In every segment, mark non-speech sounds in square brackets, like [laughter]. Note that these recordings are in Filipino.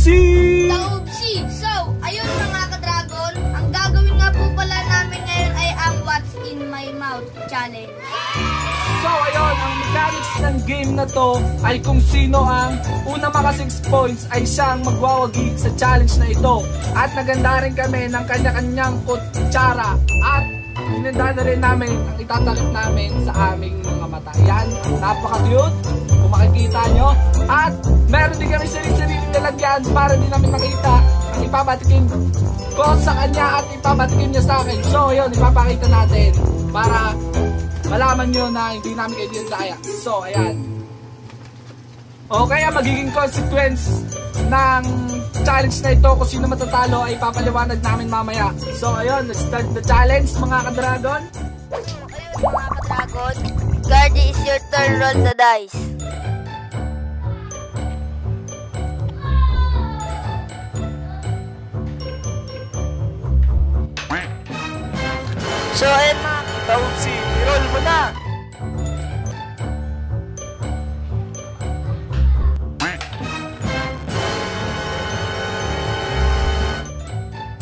Taubsi. Taubsi. So, ayun mga ka-dragon, ang gagawin nga po pala namin ngayon ay ang What's in My Mouth challenge. So ayun, ang mechanics ng game na to ay kung sino ang una maka 6 points ay siyang magwawagi sa challenge na ito. At naganda rin kami ng kanya-kanyang kutsara at Hinanda na rin namin ang itatakip namin sa aming mga mata. Yan, napaka-cute. Kung makikita nyo. At meron din kami sarili-sariling lalagyan para din namin makita ang ipapatikim ko sa kanya at ipapatikim niya sa akin. So, yun, ipapakita natin para malaman nyo na hindi namin kayo dinadaya. So, ayan. Okay, ang magiging consequence ng challenge na ito kung sino matatalo ay papaliwanag namin mamaya. So ayun, let's start the challenge mga ka-dragon. Ayun mga ka-dragon, Guardy is your turn, roll the dice. So ayun mga Taon si, roll mo na!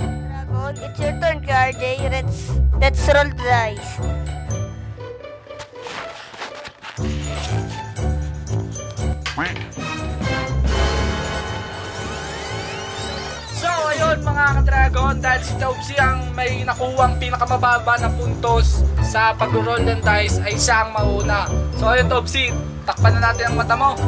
Dragon, it's your turn, KRJ. Let's, let's roll the dice. So ayun mga ka-dragon, dahil si Taubsi ang may nakuwang pinakamababa na puntos sa pag-roll ng dice ay siya ang mauna. So ayun Taubsi, takpan na natin ang mata mo.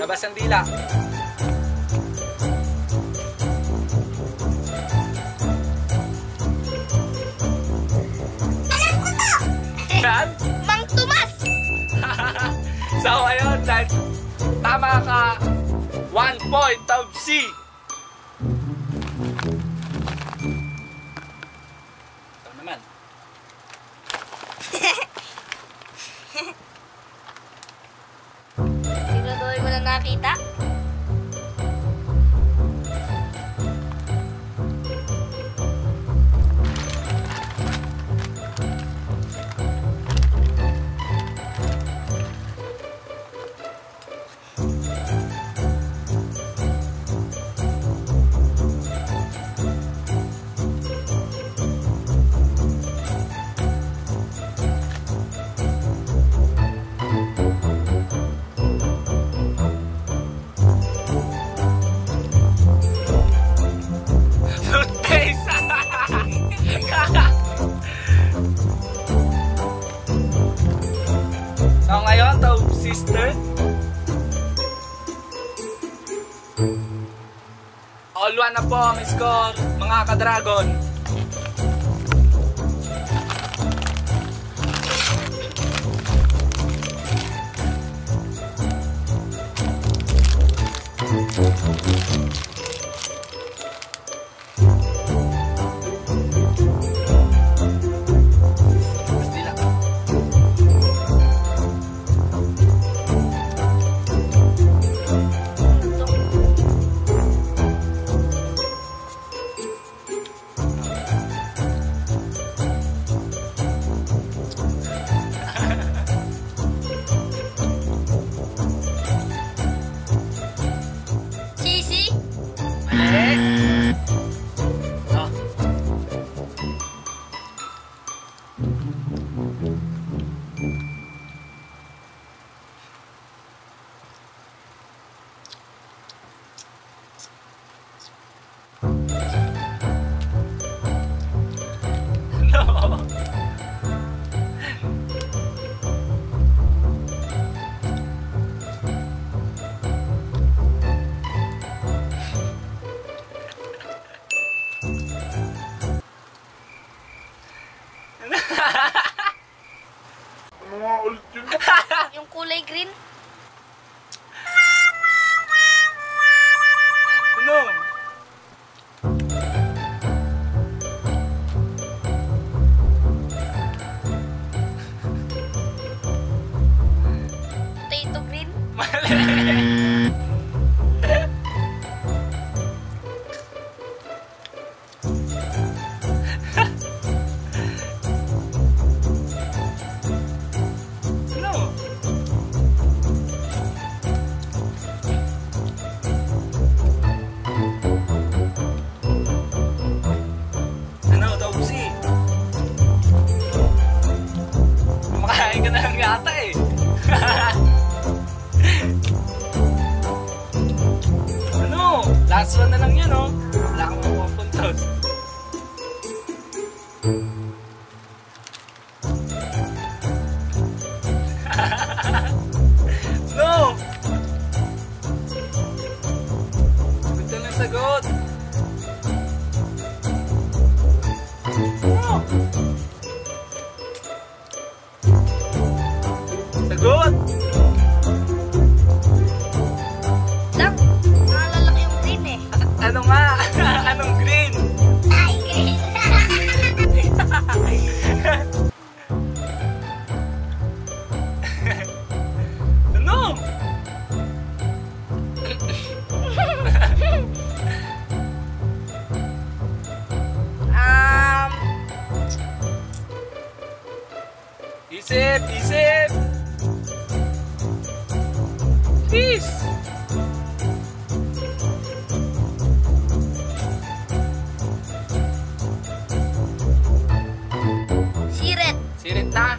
Labas ang dila. Yan. Mang Tomas! [laughs] so, ayun, dahil tama ka, one point, Taubsi. Ito sister. All one na po ang score, mga ka-dragon. Na lang yan, oh. Wala kang Please! siret. Sirit na!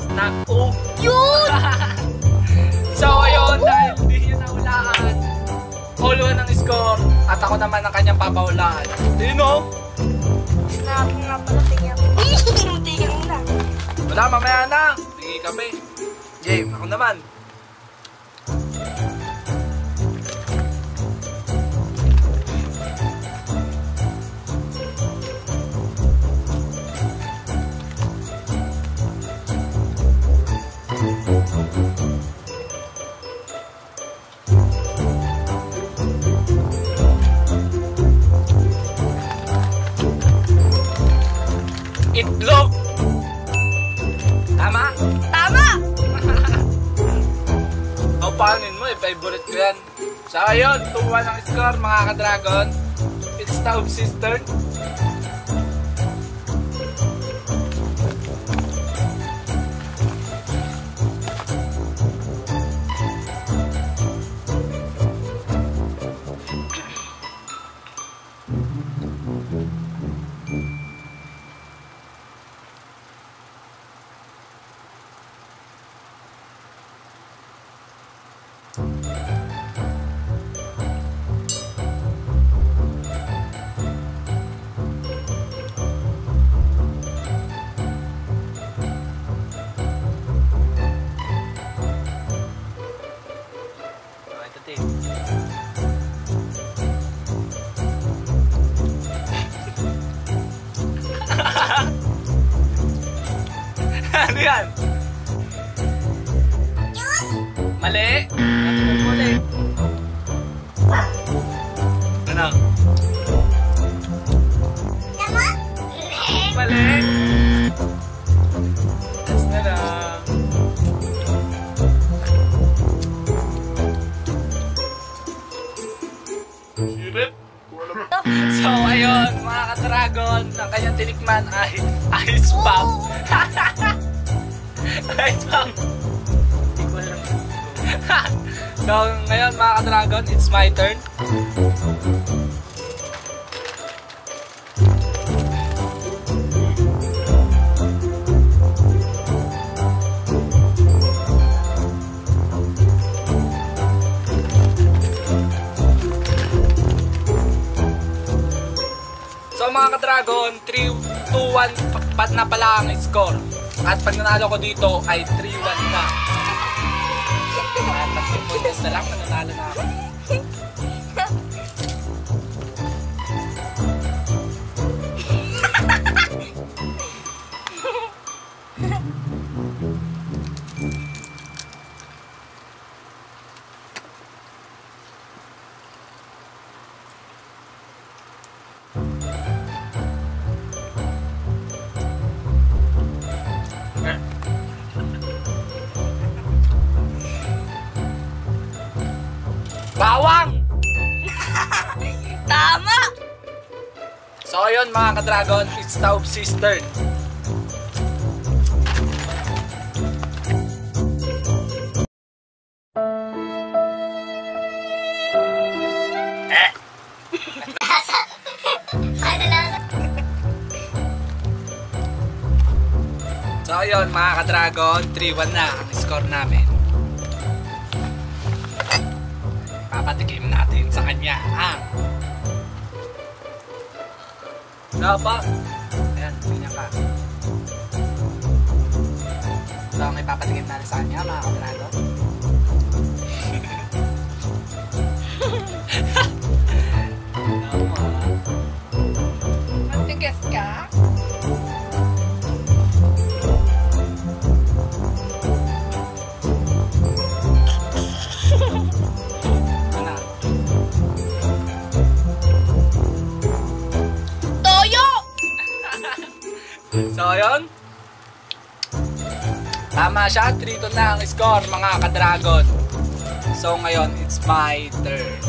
Snack oh! Yun! [laughs] so ayun, dahil hindi niya nahulaan, one ang score at ako naman ang kanyang papahulaan. Do you know? Snap nga pala, tingnan. [laughs] Tingnan na. Wala, mamaya na. Tingin kami. Game, ako naman. Mga ka-dragon. It's now sister. Mga ka-dragon, ang kanyang tinikman ay ice pop. [laughs] ice pop. [laughs] So ngayon mga ka-dragon, it's my turn. So mga ka-dragon, 3, 2, 2-1 pa- na pala ang score. At pag nanalo ko dito ay 3-1 na. At points na lang, nanalo na ako. [laughs] So ayun mga ka-dragon, it's Taub Sister. Ano lang? So ayun mga ka-dragon, 3-1 na ang score namin. Papatikim natin sa kanya ang Dapat Ayan, ganyan ka. So ang ipapatikim natin sa kanya mga ka-dragon. Tama siya. 3 na ang score, mga ka-dragon. So, ngayon, it's my turn.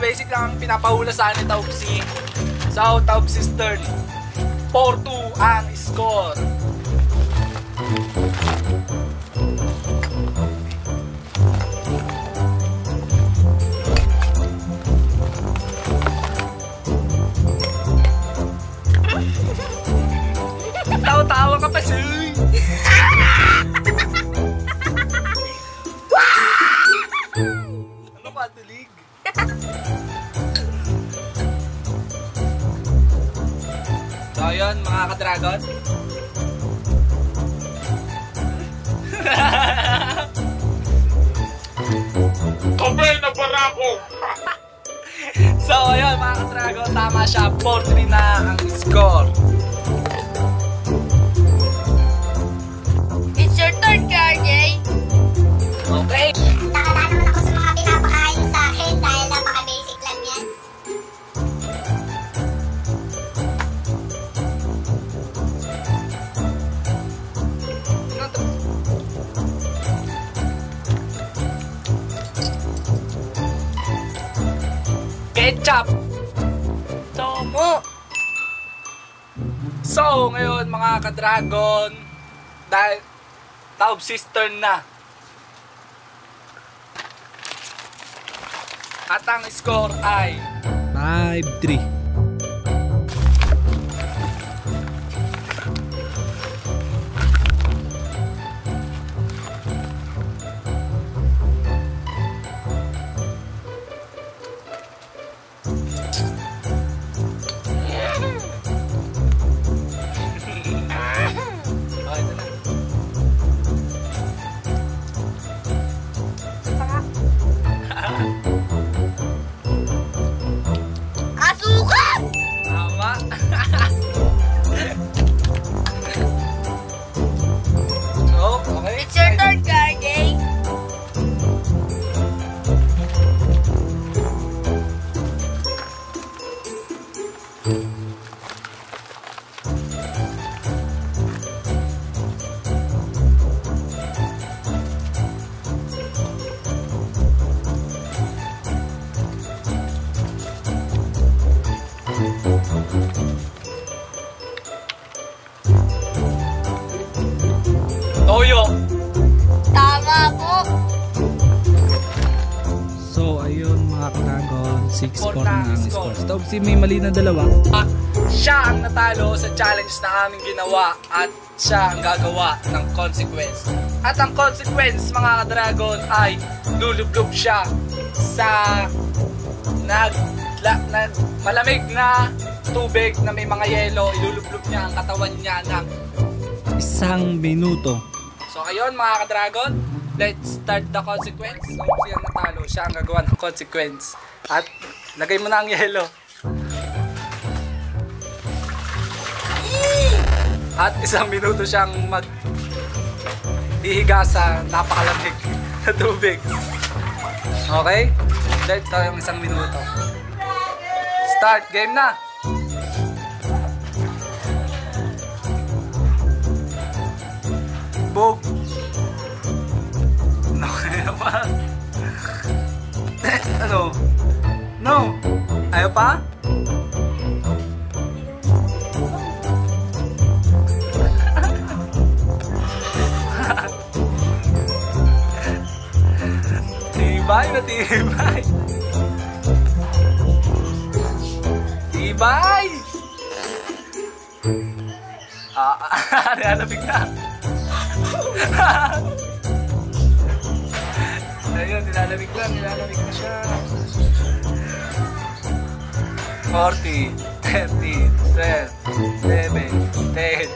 Na basic lang ang pinapahula sa ni Taubsi. So, Taubsi Stern. 4-2 ang score. [laughs] Tawa-tawa ka pa, Suy! [laughs] Yun, mga ka-dragon. Kabay na barako! [laughs] So, ayun, mga ka-dragon, tama siya. 4-3 na ang score. It's your turn, KRJ! Okay. Ketchup. Tama! So, ngayon, mga ka-dragon, dahil Taub Sister na. At ang score ay 5-3. Si may mali na dalawa. Ah, siya ang natalo sa challenge na aming ginawa at siya ang gagawa ng consequence. At ang consequence mga ka-dragon ay lulublob siya sa nag, la, nag malamig na tubig na may mga yelo. Ilulublob niya ang katawan niya ng Isang minuto. So ayun mga ka-dragon, let's start the consequence. So siya natalo, siya ang gagawa ng consequence. At lagay mo na ang yelo. At isang minuto siyang mag hihiga sa napakalamig na tubig. Okay? Let's tayo yung isang minuto. Start game na! Bog! No, [laughs] kaya [laughs] ano? No! Ayaw pa? Tibay na tibay! Tibay! Ah, ah, nilalamig na. Ayun, nilalamig na, nilalamig na siya. 40, 30, 12, 11, 10,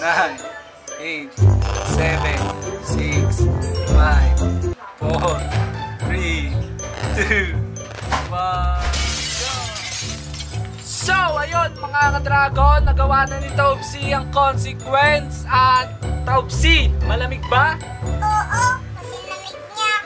9, 8, 7, 6, 5, 4, 3, 2, 1, So, ayun mga ka-dragon, nagawa na ni Taubsi ang consequence at Taubsi, malamig ba? Oo, kasi lamig niya.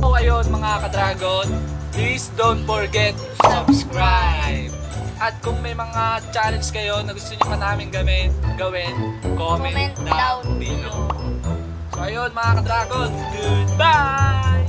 So, ayun mga ka-dragon, please don't forget subscribe. At kung may mga challenge kayo na gusto nyo pa namin gawin, gawin comment, Comment down below. So, ayun mga ka-dragon, goodbye!